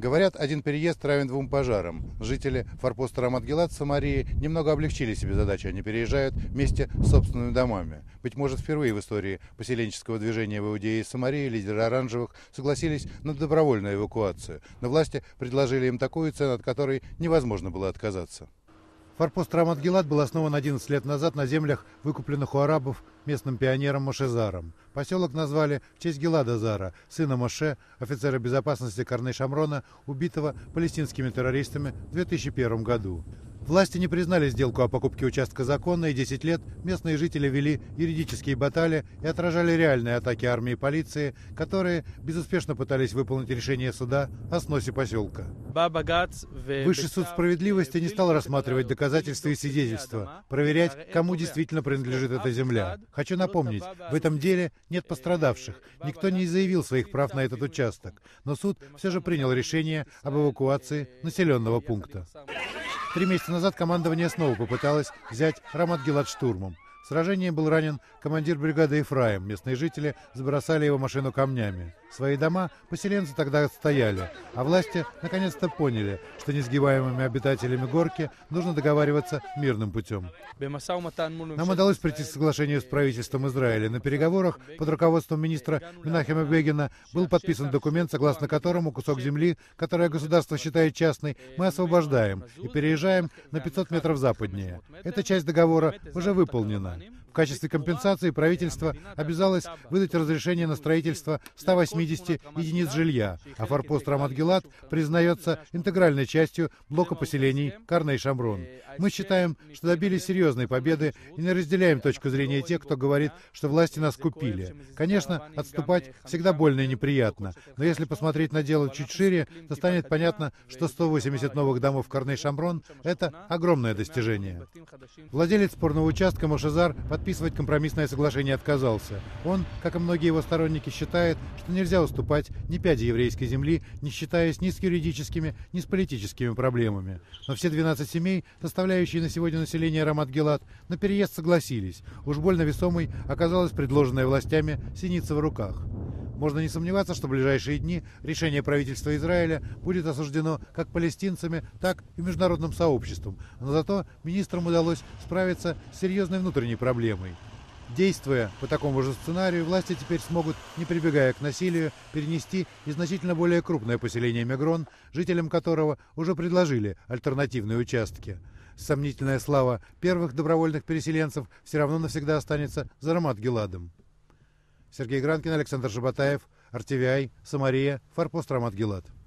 Говорят, один переезд равен двум пожарам. Жители форпоста Рамат-Гелат Самарии немного облегчили себе задачу. Они переезжают вместе с собственными домами. Быть может, впервые в истории поселенческого движения в Иудее и Самарии лидеры оранжевых согласились на добровольную эвакуацию. Но власти предложили им такую цену, от которой невозможно было отказаться. Форпост Рамат-Гелат был основан 11 лет назад на землях, выкупленных у арабов местным пионером Мошезаром. Поселок назвали в честь Гелада Зара, сына Моше, офицера безопасности Корней Шамрона, убитого палестинскими террористами в 2001 году. Власти не признали сделку о покупке участка закона, и 10 лет местные жители вели юридические баталии и отражали реальные атаки армии и полиции, которые безуспешно пытались выполнить решение суда о сносе поселка. Высший суд справедливости не стал рассматривать доказательства и свидетельства, проверять, кому действительно принадлежит эта земля. Хочу напомнить, в этом деле нет пострадавших, никто не заявил своих прав на этот участок, но суд все же принял решение об эвакуации населенного пункта. Три месяца назад командование снова попыталось взять Рамат-Гелат штурмом. В сражении был ранен командир бригады Ефраим. Местные жители забросали его машину камнями. Свои дома поселенцы тогда отстояли, а власти наконец-то поняли, что несгибаемыми обитателями горки нужно договариваться мирным путем. Нам удалось прийти к соглашению с правительством Израиля. На переговорах под руководством министра Минахема Бегина был подписан документ, согласно которому кусок земли, которое государство считает частной, мы освобождаем и переезжаем на 500 метров западнее. Эта часть договора уже выполнена. В качестве компенсации правительство обязалось выдать разрешение на строительство 180 единиц жилья, а форпост Рамат-Гелат признается интегральной частью блока поселений Карна-и-Шамрон. Мы считаем, что добились серьезной победы и не разделяем точку зрения тех, кто говорит, что власти нас купили. Конечно, отступать всегда больно и неприятно, но если посмотреть на дело чуть шире, то станет понятно, что 180 новых домов Карна-и-Шамрон — это огромное достижение. Владелец спорного участка Мошезар подписывать компромиссное соглашение отказался. Он, как и многие его сторонники, считает, что нельзя уступать ни пяди еврейской земли, не считаясь ни с юридическими, ни с политическими проблемами. Но все 12 семей, составляющие на сегодня население Рамат-Гелат, на переезд согласились. Уж больно весомой оказалась предложенная властями синица в руках. Можно не сомневаться, что в ближайшие дни решение правительства Израиля будет осуждено как палестинцами, так и международным сообществом. Но зато министрам удалось справиться с серьезной внутренней проблемой. Действуя по такому же сценарию, власти теперь смогут, не прибегая к насилию, перенести и значительно более крупное поселение Мегрон, жителям которого уже предложили альтернативные участки. Сомнительная слава первых добровольных переселенцев все равно навсегда останется за Рамат-Геладом. Сергей Гранкин, Александр Жаботаев, RTVI, Самария, Форпост Рамат Гелат.